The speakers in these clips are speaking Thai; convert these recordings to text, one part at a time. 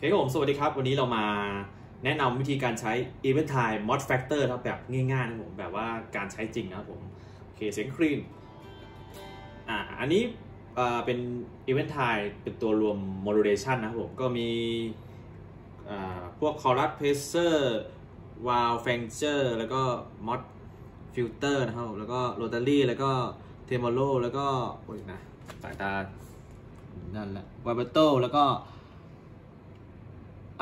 เคครับผมสวัสดีครับ วันนี้เรามาแนะนำวิธีการใช้ Event Time Mod Factor ครับแบบง่ายๆนะผมแบบว่าการใช้จริงนะครับผมโอเคเสียงคลีนอ่าอันนี้เป็น Event Time เป็นตัวรวม Modulation นะครับผมก็มีพวก Chorus Pacer Wow Fanger แล้วก็ Mod Filter นะครับแล้วก็ Rotary แล้วก็ Tremolo แล้วก็โอ้ยนะสายตานั่นแหละ Vibrato แล้วก็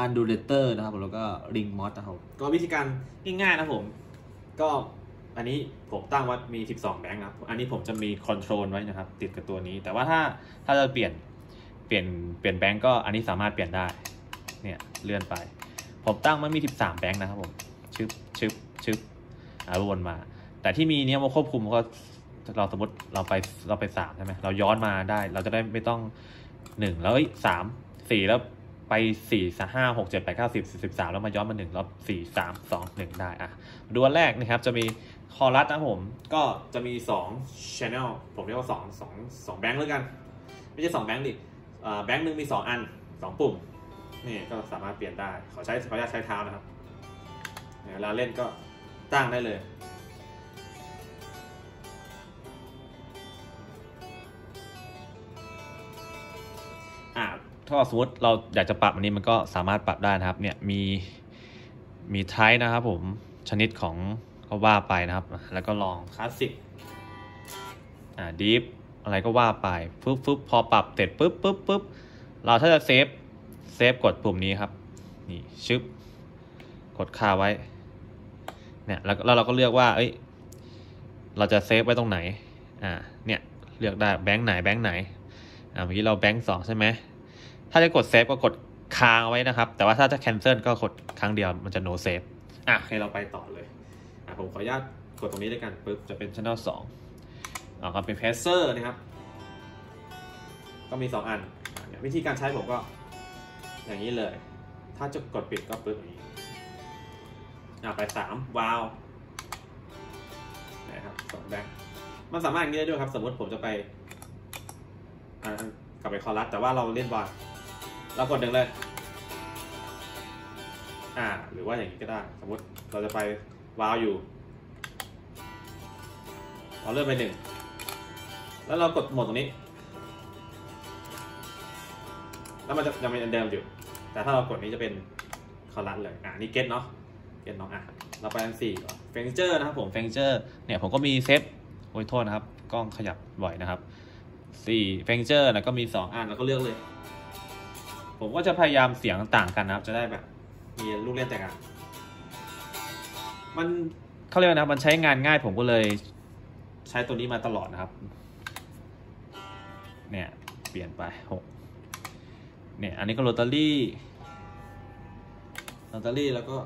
Undulator นะครับผมแล้วก็ Ring Mod นะครับก็วิธีการง่ายๆนะผม ก็อันนี้ผมตั้งไว้มี 12 แบงค์ครับ อันนี้ผมจะมีคอนโทรลไว้นะครับ ติดกับตัวนี้ แต่ว่าถ้าถ้าจะเปลี่ยนเปลี่ยนเปลี่ยนแบงค์ก็อันนี้สามารถเปลี่ยนได้ เนี่ยเลื่อนไป ผมตั้งมันมี 13 แบงค์นะครับผมชึบชึบชึบอ่าวนมา แต่ที่มีเนี้ยมาควบคุมก็เราสมมติเราไปเราไปสามใช่ไหมเราย้อนมาได้ เราจะได้ไม่ต้องหนึ่งแล้วสามสี่แล้ว ไปสี่สห้าหกเจ็ดแปดเก้าสิบสิบสามแล้วมาย้อนมาหนึ่งรอบสี่สามสองหนึ่งได้อะดูอันแรกนะครับจะมีคอรัสนะผมก็จะมีสองช anel ผมเรียกว่าสองสองสองแบงค์แล้วกัน ไม่ใช่สองแบงค์ดิแบงค์หนึ่งมีสองอันสองปุ่มนี่ก็สามารถเปลี่ยนได้ขอใช้ขออนุญาตใช้เท้านะครับเวลาเล่นก็ตั้งได้เลย ถ้าสมมติเราอยากจะปรับอันนี้มันก็สามารถปรับได้นะครับ เนี่ยมีมีไทป์นะครับผมชนิดของก็ว่าไปนะครับ แล้วก็ลองคลาสสิกอ่าดีฟอะไรก็ว่าไปปึ๊บปึ๊บพอปรับเสร็จปึ๊บปึ๊บปึ๊บเราถ้าจะเซฟsave กดปุ่มนี้ครับ นี่ชึบกดค่าไว้ เนี่ยแล้วแล้วเราก็เลือกว่า เอ้ย เราจะ save ไว้ตรงไหน อ่า เนี่ย เลือกได้แบงค์ไหนแบงค์ไหน อ่า เมื่อกี้เราแบงค์สองใช่ไหม ถ้าจะกด save ก็กดค้างไว้นะครับ แต่ว่าถ้าจะ cancel ก็กดครั้งเดียวมันจะ no save อะโอเคเราไปต่อเลยอะผมขออนุญาตกดตรงนี้ด้วยกันปุ๊บจะเป็น channel 2อ่าก็เป็น phaser นะครับ ก็มี 2 อันอะเนี่ยวิธีการใช้ผมก็ อย่างนี้เลย ถ้าจะกดปิดก็ปุ๊บอย่างนี้อะไป3วาวนะครับสองแบงค์มันสามารถอย่างนี้ได้ด้วยครับ สมมติผมจะไปอ่ากลับไปคอรัสแต่ว่าเราเล่นบอล เรากดหนึ่งเลย อ่า หรือว่าอย่างนี้ก็ได้ สมมติเราจะไปวาวอยู่ เราเลื่อนไปหนึ่ง แล้วเรากดโหมดตรงนี้ แล้วมันจะยังเป็นอันเดิมอยู่ แต่ถ้าเรากดนี้จะเป็นคอรัสเลย อ่านี่ get เนาะ get เนาะ อะ เราไปอันสี่ก่อน flanger นะครับผม flanger เนี่ยผมก็มี save โอ้ยโทษนะครับ กล้องขยับบ่อยนะครับสี่ flanger แล้วก็มีสองอันแล้วก็เลือกเลย ผมก็จะพยายามเสียงต่างกันนะครับ จะได้แบบ มีลูกเล่นต่างกัน มันเขาเรียกว่านะมันใช้งานง่ายผมก็เลย ใช้ตัวนี้มาตลอดนะครับ เนี่ยเปลี่ยนไปหกเนี่ยอันนี้ก็ rotary rotary แล้วก็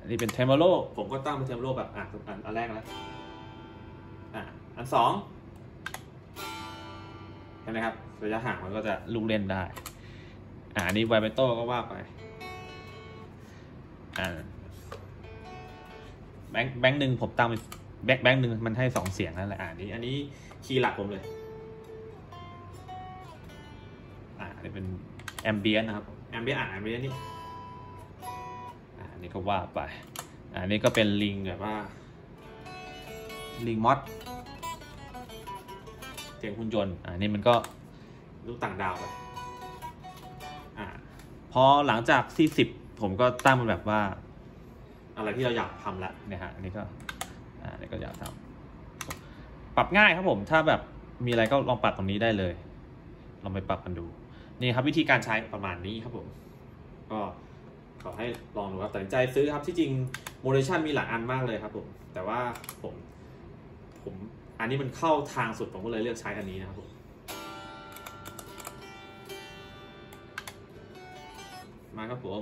อันนี้เป็น tremolo ผมก็ตั้งเป็น tremolo แบบอะอันอันแรกแล้วอะอันสอง เห็นไหมครับระยะห่างมันก็จะลูกเล่นได้ อ่าอันนี้ vibrato ก็ว่าไปอ่า bank bank หนึ่งผมตั้งเป็น bank bank หนึ่งมันให้สองเสียงนั่นแหละอ่าอันนี้ อันนี้คีย์หลักผมเลย อ่าอันนี้เป็น ambient นะครับ ambient อ่า ambient นี่อ่าอันนี้ก็ว่าไป อ่าอันนี้ก็เป็น ring แบบว่าลิงมอด เสียงหุ่นยนต์อ่านี่มันก็ลูกต่างดาวไปอ่าพอหลังจากที่สิบผมก็ตั้งมันแบบว่า อะไรที่เราอยากทำละเนี่ยฮะอันนี้ก็อ่าอันนี้ก็อยากทำปรับง่ายครับผมถ้าแบบมีอะไรก็ลองปรับตรงนี้ได้เลย ลองไปปรับกันดู นี่ครับวิธีการใช้ประมาณนี้ครับผม ก็ขอให้ลองดูครับตัดสินใจซื้อครับที่จริงโมเดชันมีหลายอันมากเลยครับผม แต่ว่าผมผม อันนี้มันเข้าทางสุดผมก็เลยเลือกใช้อันนี้นะครับผมมาครับผม